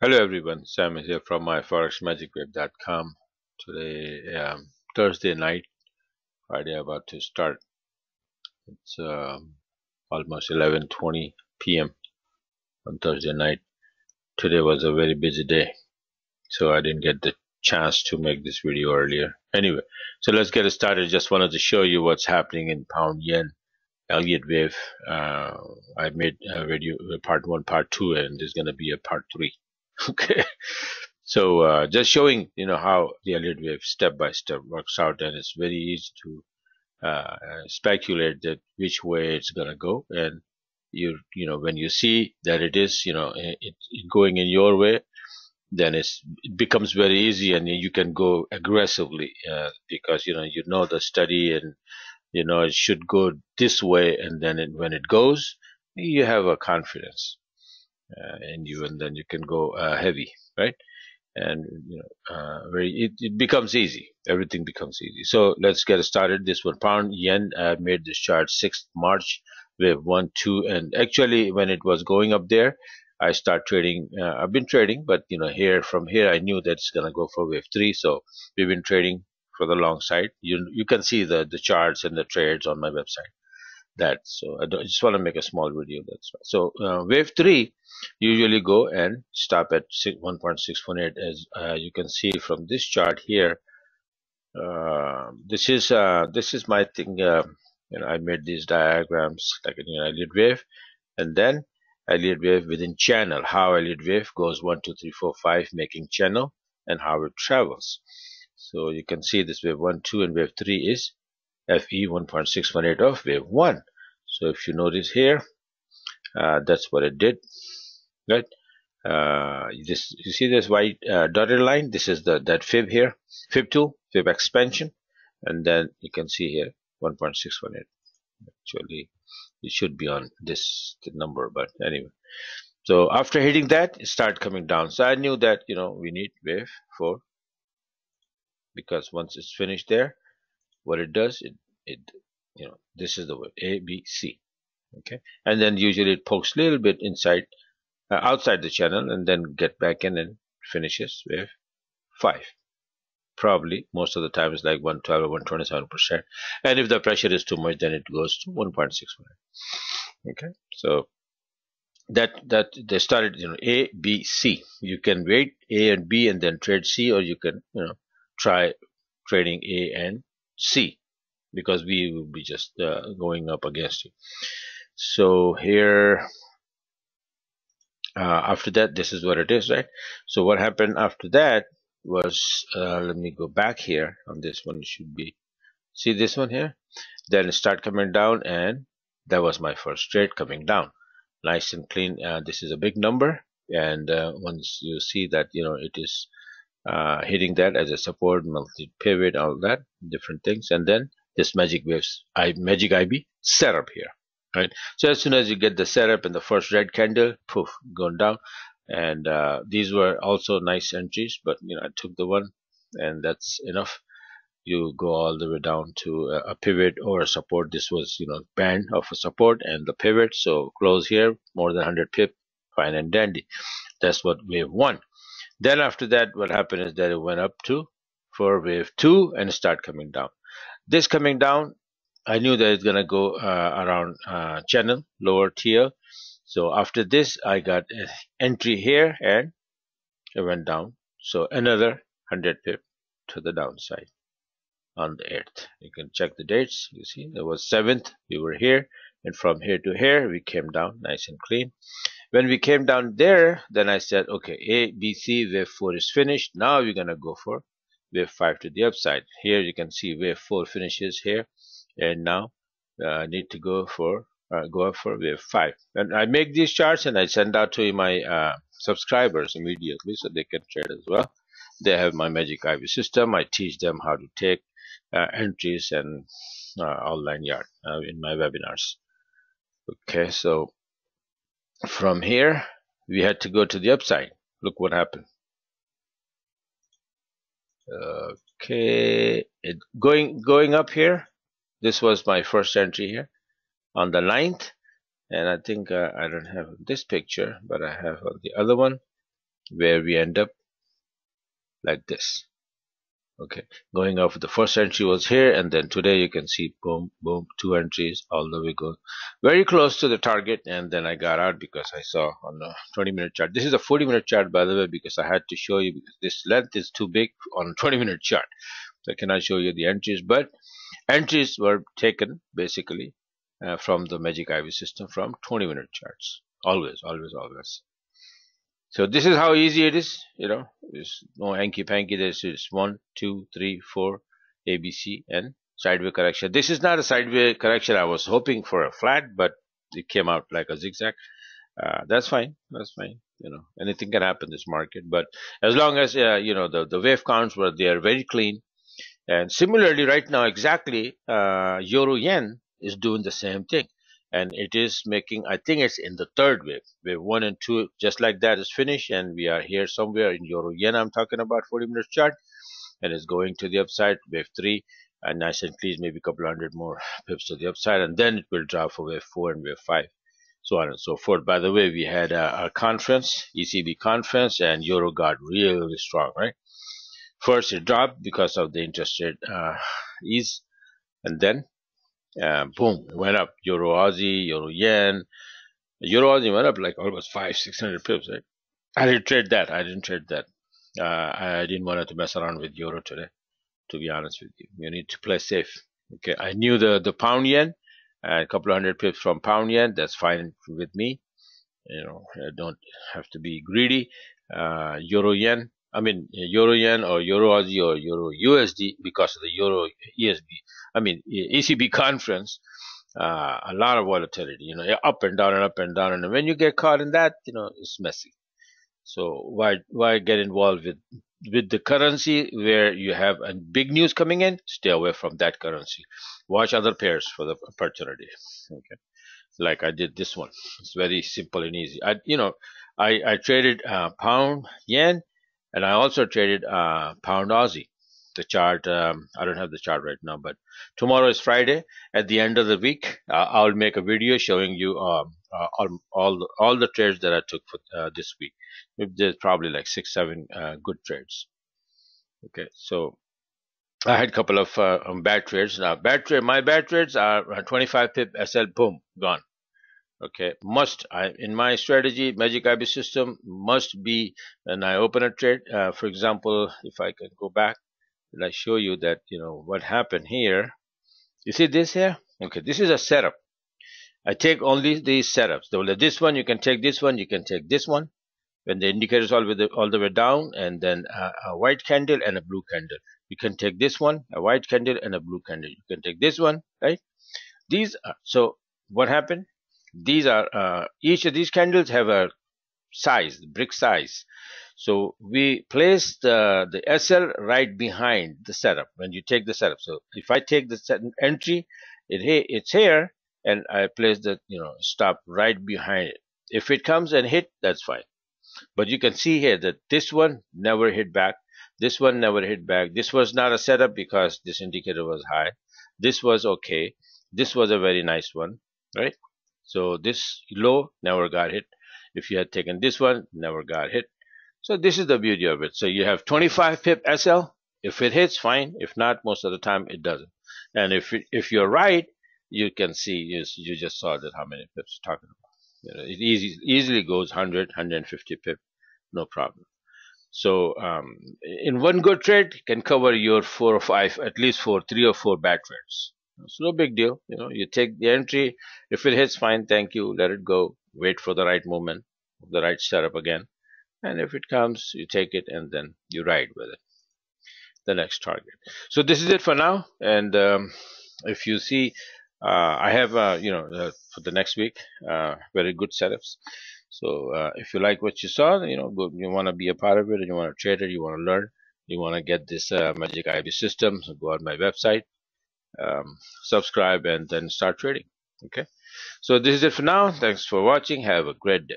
Hello everyone, Sam is here from myforexmagicwave.com. Today, um, Thursday night, Friday about to start. It's um, almost 11:20 p.m. on Thursday night. Today was a very busy day, so I didn't get the chance to make this video earlier. Anyway, so let's get started. Just wanted to show you what's happening in pound yen Elliott wave. Uh, I made a video part one, part two, and there's going to be a part three. okay. So uh, just showing you know how the Elliott wave step by step works out and it's very easy to uh, speculate that which way it's gonna go. And you you know when you see that it is you know it, it going in your way then it's, it becomes very easy and you can go aggressively uh, because you know you know the study and you know it should go this way and then it, when it goes you have a confidence in you, and then you can go uh, heavy, right? And you know, uh, very it, it becomes easy. Everything becomes easy. So let's get started. This one pound yen made this chart 6th March wave one two, and actually when it was going up there, I start trading. Uh, I've been trading, but you know, here from here, I knew that it's gonna go for wave three. So we've been trading for the long side. You you can see the the charts and the trades on my website that. So I, I just want to make a small video. That's. So uh, wave three usually go and stop at 1.618 as uh, you can see from this chart here. Uh, this is uh, this is my thing. Uh, you know, I made these diagrams like an Elliott wave, and then Elliott wave within channel. How Elliott wave goes one, two, three, four, five, making channel, and how it travels. So you can see this wave one, two, and wave three is FE 1.618 of wave 1. So if you notice here, uh, that's what it did, right? Uh, this you see this white uh, dotted line. This is the that fib here, fib two, fib expansion, and then you can see here 1.618. Actually, it should be on this number, but anyway. So after hitting that, it started coming down. So I knew that you know we need wave four because once it's finished there, what it does it it you know this is the word a b c okay? And then usually it pokes a little bit inside uh, outside the channel and then get back in and finishes with 5 probably most of the time it's like 112 or 127 percent. And if the pressure is too much then it goes to 1.61 okay? So that that they started you know a b c. You can wait a and b and then trade c or you can you know try trading a and C because we will be just uh, going up against you. So here, uh, after that, this is what it is, right? So what happened after that was, uh, let me go back here on this one. It should be, see this one here? Then start coming down and that was my first trade coming down. Nice and clean. Uh, this is a big number. And uh, once you see that, you know, it is uh, hitting that as a support, multi pivot, all that, different things, and then this magic waves, I, magic IB setup here, right? So as soon as you get the setup and the first red candle, poof, going down, and uh, these were also nice entries, but you know I took the one, and that's enough. You go all the way down to a, a pivot or a support. This was you know band of a support and the pivot. So close here, more than 100 pip, fine and dandy. That's what wave one then after that, what happened is that it went up to for wave two and start coming down. This coming down, I knew that it's gonna go uh, around uh, channel lower tier. So after this, I got entry here and it went down. So another 100 pip to the downside on the 8th. You can check the dates. You see, there was 7th. We were here, and from here to here, we came down nice and clean. When we came down there, then I said, okay, A, B, C, wave 4 is finished. Now we're going to go for wave 5 to the upside. Here you can see wave 4 finishes here. And now uh, I uh, need to go for uh, go up for wave 5. And I make these charts and I send out to my uh, subscribers immediately so they can trade as well. They have my Magic IB system. I teach them how to take uh, entries and uh, yard uh, in my webinars. Okay, so from here, we had to go to the upside. Look what happened. Okay, it, going going up here. This was my first entry here on the 9th, and I think uh, I don't have this picture, but I have on the other one. where we end up like this okay. Going off the first entry was here and then today you can see boom boom two entries all the way go very close to the target and then I got out because I saw on the 20 minute chart. This is a 40 minute chart by the way because I had to show you because this length is too big on 20 minute chart. So I cannot show you the entries but entries were taken basically uh, from the Magic IB system from 20 minute charts. Always always always so this is how easy it is, you know, there's no hanky panky, there's just one, two, three, four, ABC and sideways correction. This is not a sideways correction. I was hoping for a flat, but it came out like a zigzag. Uh, that's fine. That's fine. You know, anything can happen in this market, but as long as, uh, you know, the, the wave counts were there very clean. And similarly, right now, exactly, uh, Euro Yen is doing the same thing and it is making i think it's in the third wave wave one and two just like that is finished and we are here somewhere in euro yen i'm talking about 40 minutes chart and it's going to the upside wave three and nice and clean maybe a couple hundred more pips to the upside and then it will drop for wave four and wave five so on and so forth. By the way we had a, conference ecb conference and euro got really strong right? First it dropped because of the interest rate uh, ease and then uh, boom, it went up. Euro Aussie, Euro Yen. Euro Aussie went up like almost five, six hundred pips, right? I didn't trade that. I didn't trade that. Uh, I didn't want to mess around with Euro today, to be honest with you. You need to play safe. Okay, I knew the, the pound yen, a couple of hundred pips from pound yen. That's fine with me. You know, I don't have to be greedy. Uh, Euro yen, I mean Euro yen or Euro Aussie or Euro USD because of the Euro ESB. I mean ECB conference. Uh, a lot of volatility, you know, up and down and up and down, and when you get caught in that, you know, it's messy. So why why get involved with with the currency where you have a big news coming in? Stay away from that currency. Watch other pairs for the opportunity. Okay, like I did this one. It's very simple and easy. I you know I I traded uh, pound yen and I also traded uh, pound Aussie. The chart, um, I don't have the chart right now, but tomorrow is Friday. At the end of the week, uh, I'll make a video showing you um, uh, all all the, all the trades that I took for uh, this week. There's probably like six, seven uh, good trades. Okay, so I had a couple of uh, um, bad trades. Now, bad trade, my bad trades are 25 pip SL, boom, gone okay must. I, in my strategy Magic IB system must be when I open a trade. Uh, for example if I can go back and I show you that you know what happened here. You see this here? Okay this is a setup. I take only these setups. So this one you can take this one you can take this one. When the indicator is all, the, all the way down and then a, a white candle and a blue candle. You can take this one a white candle and a blue candle. You can take this one right? These are so what happened these are uh, each of these candles have a size brick size. So we place the the SL right behind the setup when you take the setup. So if I take the entry it it's here and I place the you know stop right behind it. If it comes and hit that's fine. But you can see here that this one never hit back this one never hit back this was not a setup because this indicator was high this was okay this was a very nice one right so this low never got hit. If you had taken this one, never got hit. So this is the beauty of it. So you have 25 pip SL. If it hits, fine. If not, most of the time it doesn't. And if if you're right, you can see you, you just saw that how many pips you're talking about. You know, it easy, easily goes 100, 150 pip, no problem. So um, in one good trade can cover your four or five, at least four, three or four bad trades. It's no big deal. You know, you take the entry. If it hits, fine, thank you. Let it go. Wait for the right moment, the right setup again. And if it comes, you take it and then you ride with it. The next target. So this is it for now. And um, if you see, uh, I have, uh, you know, uh, for the next week, uh, very good setups. So uh, if you like what you saw, you know, you want to be a part of it and you want to trade it, you want to learn, you want to get this uh, Magic IB system, so go on my website um, subscribe and then start trading. Okay? So this is it for now. Thanks for watching. Have a great day